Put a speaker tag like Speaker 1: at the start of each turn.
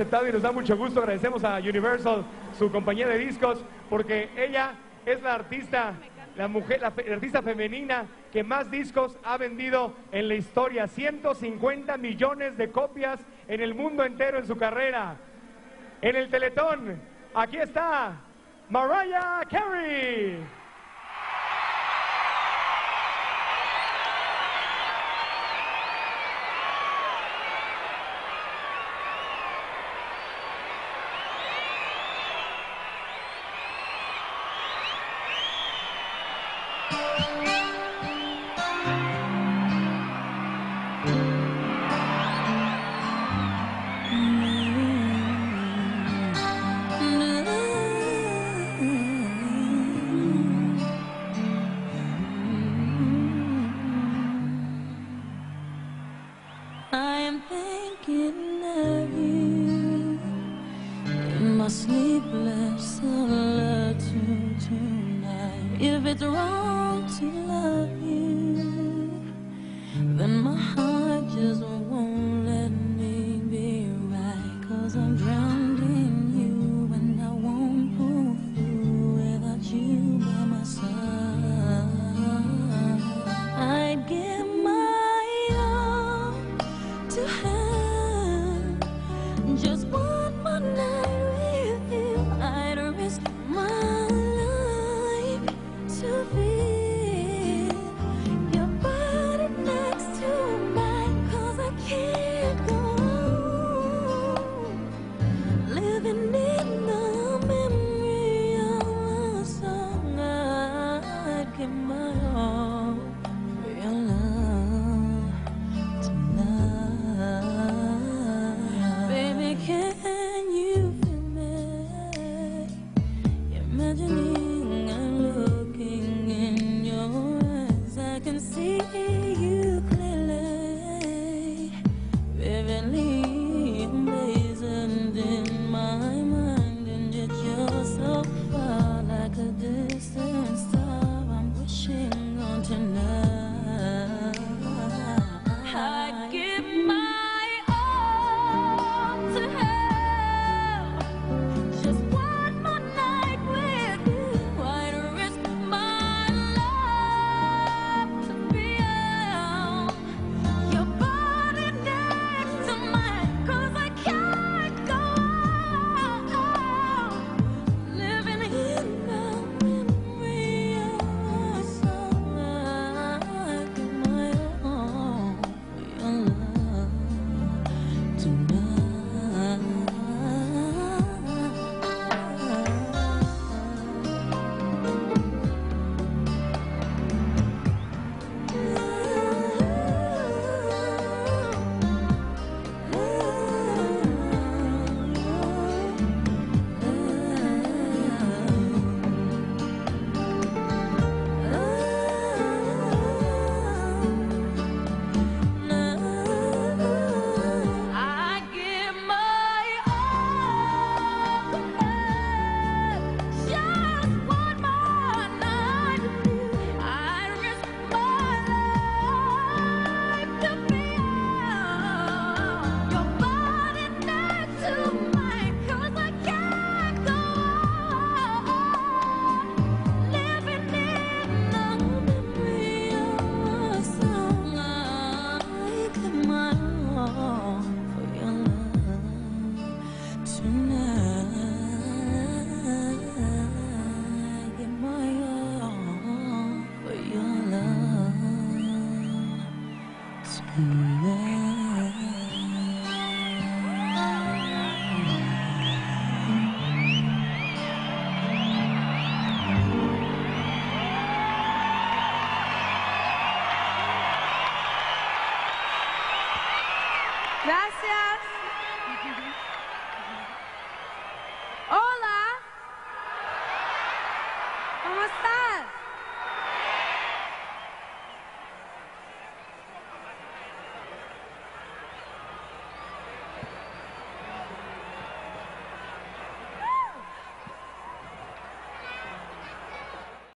Speaker 1: y nos da mucho gusto. Agradecemos a Universal, su compañía de discos, porque ella es la artista, la mujer, la artista femenina que más discos ha vendido en la historia. 150 millones de copias en el mundo entero en su carrera. En el Teletón, aquí está Mariah Carey.
Speaker 2: sleepless solitude to tonight. If it's wrong. can see you.
Speaker 3: Gracias.